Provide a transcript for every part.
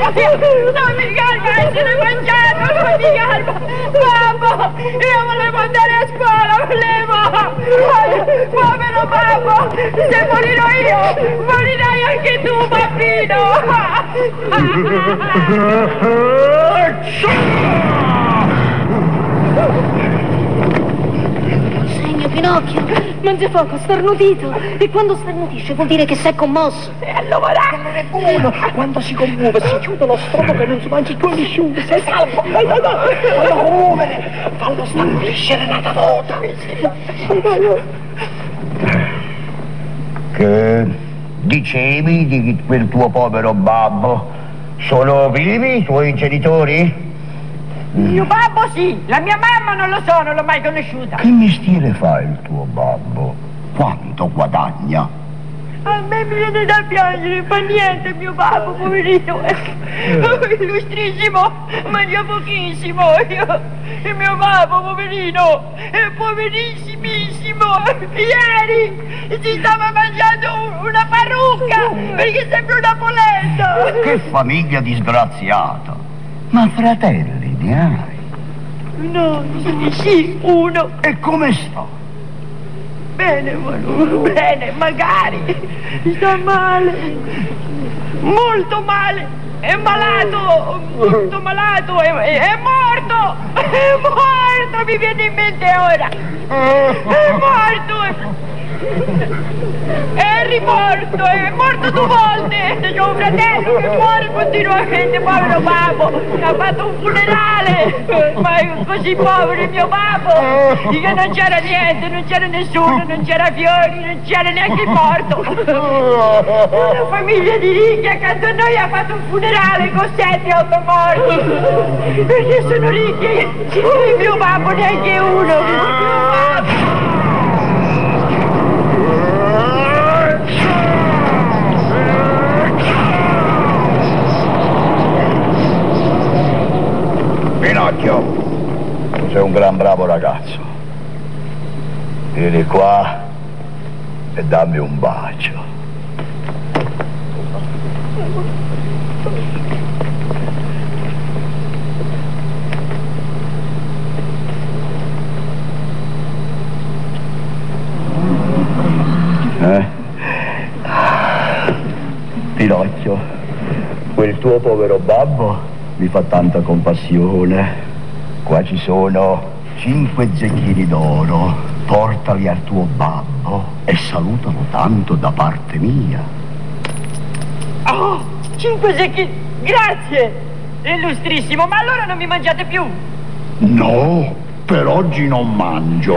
Non mi garba essere mangiato, non mi garba! Babbo, io volevo andare a scuola, volevo! Povero babbo, se morirò io, morirai anche tu, bambino! Segno, Pinocchio, mangiafoco, starnutito. E quando starnutisce vuol dire che sei commosso. E allora? È buono. Quando si commuove si chiude lo stomaco e non si mangi più nessuno. Sei salvo. Fallo commuovere. Fallo starnutiscere nata volta. Che dicevi di quel tuo povero babbo? Sono vivi i tuoi genitori? Mio babbo sì, la mia mamma non lo so, non l'ho mai conosciuta. Che mestiere fa il tuo babbo? Quanto guadagna? A me mi viene da piangere, fa niente mio babbo, poverino. Oh, illustrissimo, mangia pochissimo. Io, il mio babbo, poverino, è poverissimissimo. Ieri si stava mangiando una parrucca perché sembra una polenta. Che famiglia disgraziata. Ma fratelli ne hai? No, sì, uno. E come sta? Bene, Manu, bene, magari. Sta male. Molto male. È malato, molto malato, è, è, è morto! È morto, mi viene in mente ora! È morto! È, è rimorto, è morto due volte! C'ho un fratello che muore continuamente, povero babbo! Ha fatto un funerale! Ma è così povero il mio babbo! Che non c'era niente, non c'era nessuno, non c'era fiori, non c'era neanche il morto! Una famiglia di ricchi accanto a noi ha fatto un funerale con sette otto morti! Perché sono ricchi! Il mio babbo neanche uno! Il mio babbo! Pinocchio, sei un gran bravo ragazzo. Vieni qua e dammi un bacio. Eh? Pinocchio, quel tuo povero babbo mi fa tanta compassione. Qua ci sono cinque zecchini d'oro. Portali al tuo babbo e salutalo tanto da parte mia. Oh, cinque secchi. Grazie! Illustrissimo, ma allora non mi mangiate più! No, per oggi non mangio.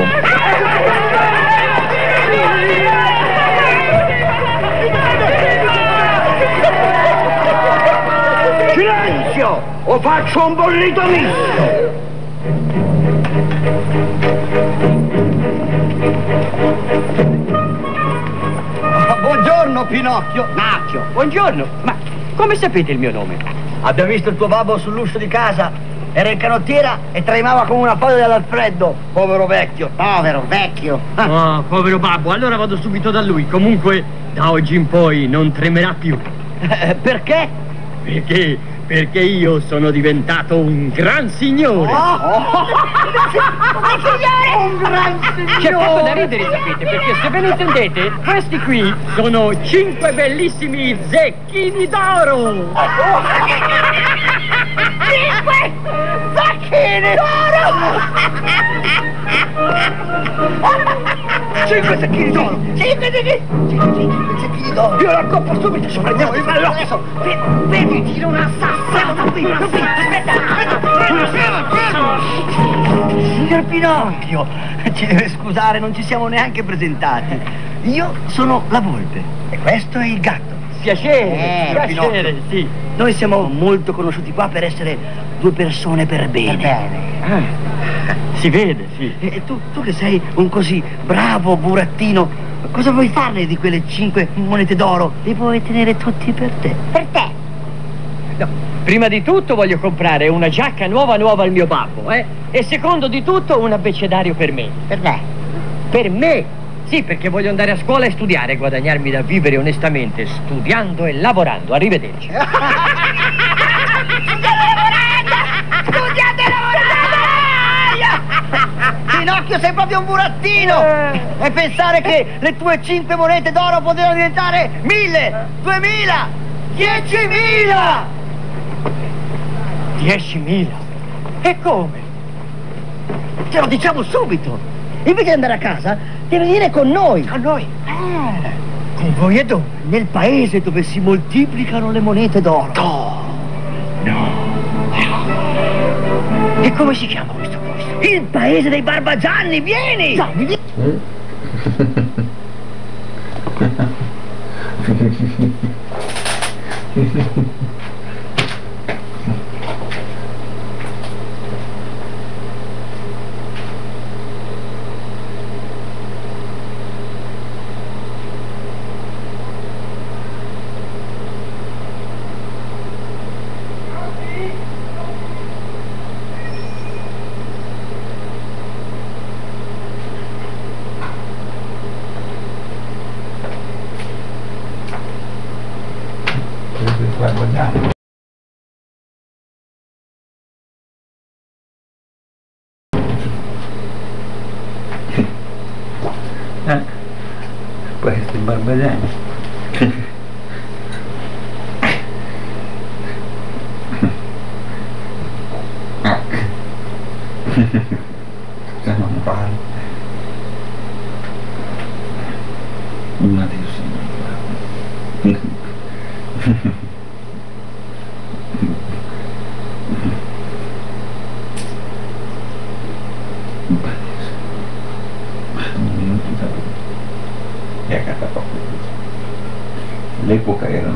Silenzio! O faccio un bollito misto! Buongiorno Pinocchio. Nacchio, buongiorno. Ma come sapete il mio nome? Abbiamo visto il tuo babbo sull'uscio di casa. Era in canottiera e tremava come una foglia dell'Alfreddo. Povero vecchio. Povero vecchio. Oh, povero babbo, allora vado subito da lui. Comunque, da oggi in poi non tremerà più. Eh, perché? Perché? Perché io sono diventato un gran signore. Oh, Signore! un gran signore. C'è poco da ridere, sapete, perché se ve ne intendete, questi qui sono cinque bellissimi zecchini d'oro. Cinque zacchini d'oro! Cinque zecchini d'oro. Cinque zacchini! Cinque zecchini d'oro. Io la coppa subito, ci prendiamo il ballotto. Vedi, tiro una sassata qui, qui. Signor Pinocchio, ci deve scusare, non ci siamo neanche presentati. Io sono la volpe e questo è il gatto. Piacere, Eh, piacere, sì. Noi siamo molto conosciuti qua per essere due persone per bene. Ah, si vede, sì. E tu, tu che sei un così bravo burattino, cosa vuoi farne di quelle cinque monete d'oro? Li vuoi tenere tutti per te? Per te! No, prima di tutto voglio comprare una giacca nuova nuova al mio babbo, eh? E secondo di tutto un abbecedario per me. Per me! Per me! Sì, perché voglio andare a scuola e studiare e guadagnarmi da vivere onestamente, studiando e lavorando. Arrivederci. Pinocchio, sei proprio un burattino! Eh. E pensare che le tue cinque monete d'oro potevano diventare mille, duemila, diecimila! Diecimila? E come? Te lo diciamo subito! Invece di andare a casa, devi venire con noi! A noi? Con voi e dove? Nel paese dove si moltiplicano le monete d'oro. E come si chiama questo posto? Il paese dei Barbagianni, vieni! Gianni, vieni. trabalhar. Você não para. Uma vez o Senhor Parece. Mas Um minuto da luz. É a catapulta. Tá la época era.